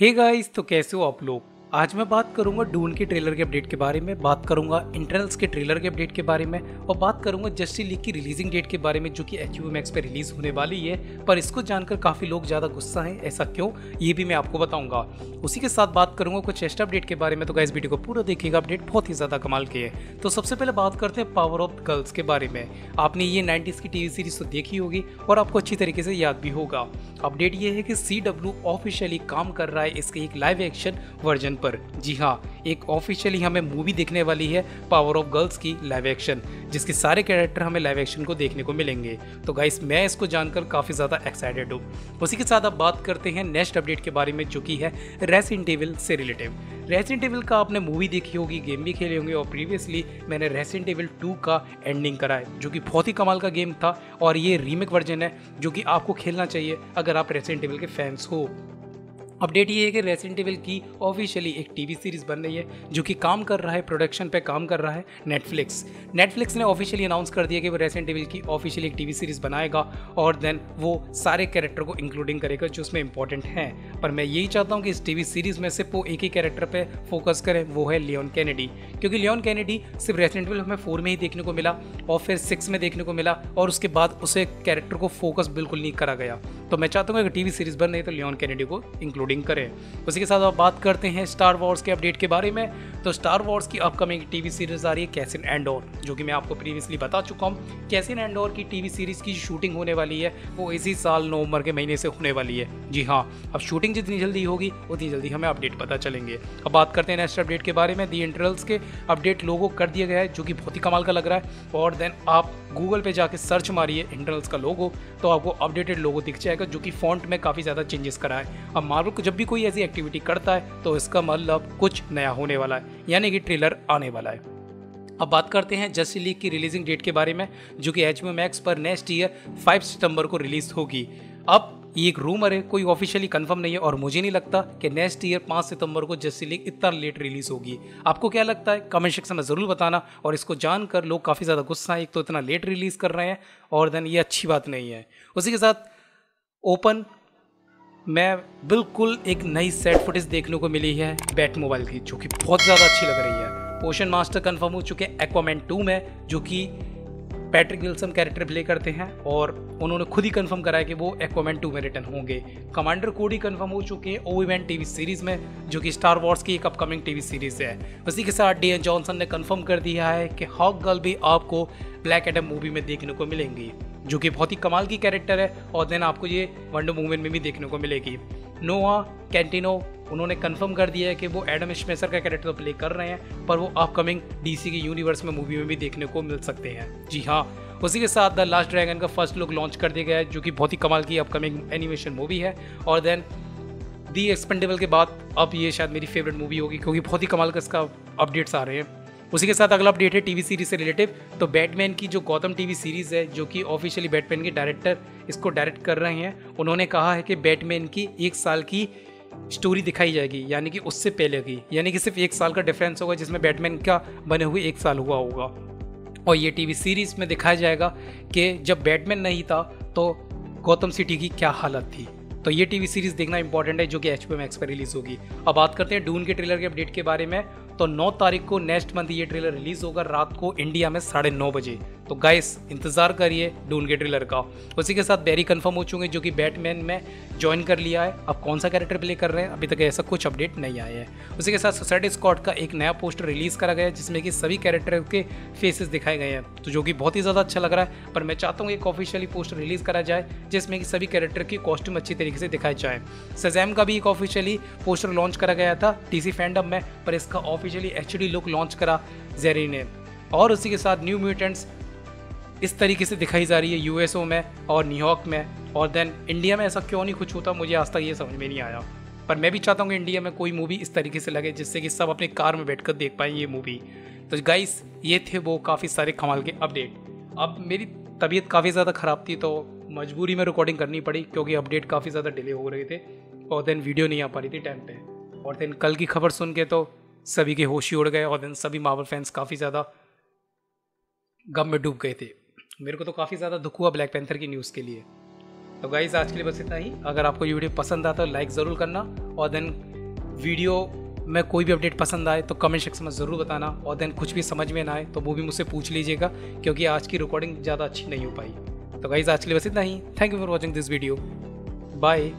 Hey guys तो कैसे हो आप लोग? आज मैं बात करूँगा डून के ट्रेलर के अपडेट के बारे में, बात करूँगा इंटरनल्स के ट्रेलर के अपडेट के बारे में, और बात करूँगा जस्टिस लीग की रिलीजिंग डेट के बारे में जो कि एच यू मैक्स पर रिलीज़ होने वाली है। पर इसको जानकर काफ़ी लोग ज़्यादा गुस्सा हैं, ऐसा क्यों? ये भी मैं आपको बताऊँगा। उसी के साथ बात करूँगा कुछ एक्स्ट्रा अपडेट के बारे में तो इस वीडियो को पूरा देखिएगा अपडेट बहुत ही ज़्यादा कमाल के है। तो सबसे पहले बात करते हैं पावर ऑफ़ गर्ल्स के बारे में। आपने ये नाइन्टीज की टीवी सीरीज़ तो देखी होगी, और आपको अच्छी तरीके से याद भी होगा। अपडेट ये है कि सी डब्ल्यू ऑफिशियली काम कर रहा है, इसके एक लाइव एक्शन वर्जन पर। जी हाँ एक ऑफिशियली हमें मूवी देखने वाली है पावर ऑफ़ गर्ल्स की लाइव एक्शन जिसके सारे कैरेक्टर हमें लाइव एक्शन को देखने को मिलेंगे। तो गाइस मैं इसको जानकर काफ़ी ज़्यादा एक्साइटेड हूँ। उसी के साथ अब बात करते हैं नेक्स्ट अपडेट के बारे में, जो कि है रेसिन टेबल से रिलेटिव रेसिन टेबल का आपने मूवी देखी होगी गेम भी खेले होंगे, और प्रीवियसली मैंने रेसिन टेबल टू का एंडिंग करा है जो कि बहुत ही कमाल का गेम था, और ये रीमेक वर्जन है, जो कि आपको खेलना चाहिए, अगर आप रेसिन टेबल के फैंस हो। अपडेट ये है कि रेसिडेंट एविल की ऑफिशियली एक टीवी सीरीज़ बन रही है, जो कि काम कर रहा है प्रोडक्शन पे काम कर रहा है नेटफ्लिक्स नेटफ्लिक्स ने ऑफिशियली अनाउंस कर दिया कि वो रेसिडेंट एविल की ऑफिशियली एक टीवी सीरीज़ बनाएगा और देन वो सारे कैरेक्टर को इंक्लूडिंग करेगा, जो उसमें इंपॉर्टेंट हैं। पर मैं यही चाहता हूँ कि इस टीवी सीरीज़ में सिर्फ़ वो एक ही कैरेक्टर पर फोकस करें, वो है लियोन कैनेडी क्योंकि लियोन कैनेडी सिर्फ़ रेसिडेंट एविल हमें फोर में ही देखने को मिला और फिर सिक्स में देखने को मिला और उसके बाद उसे कैरेक्टर को फोकस बिल्कुल नहीं करा गया। तो मैं चाहता हूँ अगर टीवी सीरीज़ बन रही तो लियोन कैनेडी को इंक्लूडिंग करें। उसी के साथ आप बात करते हैं स्टार वॉर्स के अपडेट के बारे में। तो स्टार वॉर्स की अपकमिंग टीवी सीरीज़ आ रही है कैसिन एंडोर जो कि मैं आपको प्रीवियसली बता चुका हूँ। कैसिन एंडोर की टीवी सीरीज़ की शूटिंग होने वाली है, वो इसी साल नवंबर के महीने से होने वाली है। जी हाँ अब शूटिंग जितनी जल्दी होगी, उतनी जल्दी हमें अपडेट पता चलेंगे। अब बात करते हैं नेक्स्ट अपडेट के बारे में। दी इंटरल्स के अपडेट लोगों कर दिया गया है, जो कि बहुत ही कमाल का लग रहा है। और देन आप गूगल पे जाके सर्च मारिए इंटरनल्स का लोगो तो आपको अपडेटेड लोगो दिख जाएगा। जो कि फॉन्ट में काफ़ी ज़्यादा चेंजेस करा है। अब मार्वल को जब भी कोई ऐसी एक्टिविटी करता है तो इसका मतलब कुछ नया होने वाला है, यानी कि ट्रेलर आने वाला है। अब बात करते हैं जस्टिस लीग की रिलीजिंग डेट के बारे में, जो कि एच मैक्स पर नेक्स्ट ईयर 5 सितंबर को रिलीज़ होगी। अब ये एक रूमर है, कोई ऑफिशियली कंफर्म नहीं है, और मुझे नहीं लगता कि नेक्स्ट ईयर पाँच सितंबर को जस्टिस लीग इतना लेट रिलीज़ होगी। आपको क्या लगता है? कमेंट सेक्शन में ज़रूर बताना, और इसको जानकर लोग काफ़ी ज़्यादा गुस्सा है, एक तो इतना लेट रिलीज़ कर रहे हैं, और देन ये अच्छी बात नहीं है। उसी के साथ ओपन, मैं बिल्कुल एक नई सेट फुटेज देखने को मिली है बैट मोबाइल की, जो कि बहुत ज़्यादा अच्छी लग रही है। ओशन मास्टर कंफर्म हो चुके हैं एक्वामेंट टू में, जो कि पैट्रिक विल्सन कैरेक्टर प्ले करते हैं और उन्होंने खुद ही कंफर्म कराया कि वो एक्वामेंट टू में रिटर्न होंगे। कमांडर कोडी कंफर्म हो चुके हैं ओ इवेंट टीवी सीरीज़ में, जो कि स्टार वॉर्स की एक अपकमिंग टीवी सीरीज़ है। उसी के साथ डी एन जॉनसन ने कंफर्म कर दिया है कि हॉक गर्ल भी आपको ब्लैक एडम मूवी में देखने को मिलेंगी। जो कि बहुत ही कमाल की कैरेक्टर है और देन आपको ये वंडर मूवमेंट में भी देखने को मिलेगी। नोआ कैंटिनो उन्होंने कंफर्म कर दिया है कि वो एडम स्मेसर का कैरेक्टर प्ले कर रहे हैं, पर वो अपकमिंग डीसी के यूनिवर्स में मूवी में भी देखने को मिल सकते हैं। जी हाँ उसी के साथ द लास्ट ड्रैगन का फ़र्स्ट लुक लॉन्च कर दिया गया है, जो कि बहुत ही कमाल की अपकमिंग एनिमेशन मूवी है। और देन दी एक्सपेंडेबल के बाद अब ये शायद मेरी फेवरेट मूवी होगी, क्योंकि बहुत ही कमाल का इसका अपडेट्स आ रहे हैं। उसी के साथ अगला अपडेट है टीवी सीरीज़ से रिलेटिव तो बैटमैन की जो गौतम टीवी सीरीज़ है, जो कि ऑफिशियली बैटमैन के डायरेक्टर इसको डायरेक्ट कर रहे हैं, उन्होंने कहा है कि बैटमैन की एक साल की स्टोरी दिखाई जाएगी, यानी कि उससे पहले की, यानी कि सिर्फ़ एक साल का डिफरेंस होगा जिसमें बैटमैन का बने हुए एक साल हुआ होगा। और ये टीवी सीरीज़ में दिखाया जाएगा कि जब बैटमैन नहीं था तो गौतम सिटी की क्या हालत थी। तो ये टीवी सीरीज़ देखना इंपॉर्टेंट है, जो कि एच पी मैक्स पर रिलीज़ होगी। अब बात करते हैं डून के ट्रेलर के अपडेट के बारे में। तो 9 तारीख को नेक्स्ट मंथ ये ट्रेलर रिलीज़ होगा रात को इंडिया में साढ़े नौ बजे। तो गाइस इंतज़ार करिए डून के ट्रेलर का। उसी के साथ बैरी कंफर्म हो चुके जो कि बैटमैन में ज्वाइन कर लिया है। अब कौन सा कैरेक्टर प्ले कर रहे हैं? अभी तक ऐसा कुछ अपडेट नहीं आया है। उसी के साथ सोसाइटी स्कॉट का एक नया पोस्टर रिलीज़ करा गया है, जिसमें कि सभी कैरेक्टर के फेसेस दिखाए गए हैं। तो जो कि बहुत ही ज़्यादा अच्छा लग रहा है, पर मैं चाहता हूँ एक ऑफिशियली पोस्टर रिलीज़ करा जाए, जिसमें कि सभी कैरेक्टर की कॉस्ट्यूम अच्छी तरीके से दिखाई जाए। सजैम का भी एक ऑफिशियली पोस्टर लॉन्च करा गया था टीसी फैंडम में, पर इसका officially HD look launch Jerry Jerry ने। और उसी के साथ न्यू म्यूटेंट्स इस तरीके से दिखाई जा रही है यूएसओ में और न्यूयॉर्क में। और देन इंडिया में ऐसा क्यों नहीं कुछ होता? मुझे आज तक ये समझ में नहीं आया। पर मैं भी चाहता हूँ कि इंडिया में कोई मूवी इस तरीके से लगे जिससे कि सब अपने कार में बैठ देख पाए ये मूवी तो गाइस ये थे वो काफ़ी सारे कमाल के अपडेट अब मेरी तबीयत काफ़ी ज़्यादा ख़राब थी तो मजबूरी में रिकॉर्डिंग करनी पड़ी क्योंकि अपडेट काफ़ी ज़्यादा डिले हो रहे थे और देन वीडियो नहीं आ पा रही थी टाइम पे। और देन कल की खबर सुन के तो सभी के होश ही उड़ गए और देन सभी मार्वल फैंस काफ़ी ज़्यादा गम में डूब गए थे। मेरे को तो काफ़ी ज़्यादा दुख हुआ ब्लैक पैंथर की न्यूज़ के लिए। तो गाइज़ आज के लिए बस इतना ही। अगर आपको ये वीडियो पसंद आता तो लाइक ज़रूर करना। और देन वीडियो में कोई भी अपडेट पसंद आए तो कमेंट सेक्शन में ज़रूर बताना। और देन कुछ भी समझ में ना आए तो वो भी मुझसे पूछ लीजिएगा, क्योंकि आज की रिकॉर्डिंग ज़्यादा अच्छी नहीं हो पाई। तो गाइज़ आज के लिए बस इतना ही। Thank you for watching this video bye